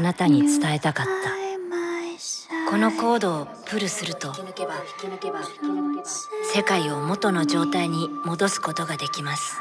なたに伝えたかった。このコードをプルすると世界を元の状態に戻すことができます。